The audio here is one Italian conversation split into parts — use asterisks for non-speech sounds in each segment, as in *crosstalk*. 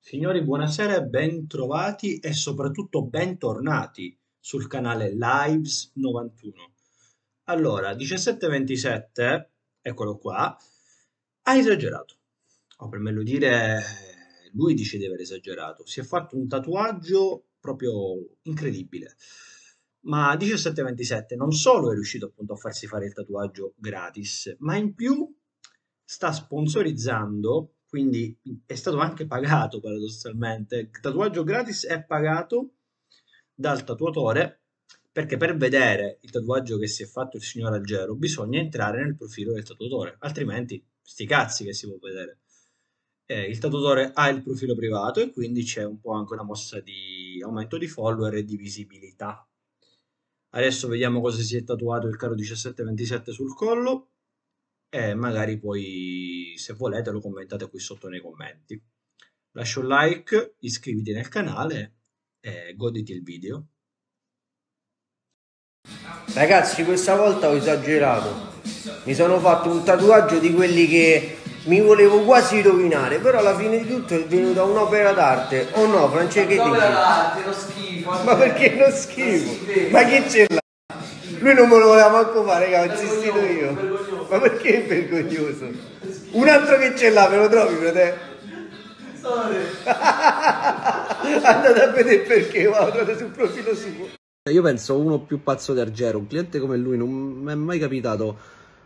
Signori, buonasera bentrovati e soprattutto bentornati sul canale Lives 91. Allora, 1727, eccolo qua, ha esagerato. O per meglio dire, lui dice di aver esagerato. Si è fatto un tatuaggio proprio incredibile. Ma 1727 non solo è riuscito appunto a farsi fare il tatuaggio gratis, ma in più sta sponsorizzando quindi è stato anche pagato paradossalmente. Il tatuaggio gratis è pagato dal tatuatore perché per vedere il tatuaggio che si è fatto il signor Algero bisogna entrare nel profilo del tatuatore, altrimenti sti cazzi che si può vedere. Eh, il tatuatore ha il profilo privato e quindi c'è un po' anche una mossa di aumento di follower e di visibilità. Adesso vediamo cosa si è tatuato il caro 1727 sul collo e magari poi se volete lo commentate qui sotto nei commenti. Lascia un like, iscriviti nel canale e goditi il video. Ragazzi, questa volta ho esagerato. Mi sono fatto un tatuaggio di quelli che mi volevo quasi rovinare, però alla fine di tutto è venuta un'opera d'arte. O oh no, Francesco, dici? Un'opera d'arte, lo schifo. Ma perché non schifo? Ma che c'è là? Lui non me lo voleva manco fare, che ho insistito io. vergognoso. Ma perché è vergognoso? Un altro che c'è là, me lo trovi, fratello? *laughs* Andate a vedere perché, ma lo trovate sul profilo suo. Io penso uno più pazzo di Argero, un cliente come lui non mi è mai capitato.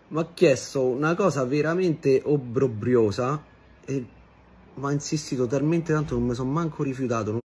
Mi ha chiesto una cosa veramente obbrobriosa e mi ha insistito talmente tanto non mi sono manco rifiutato.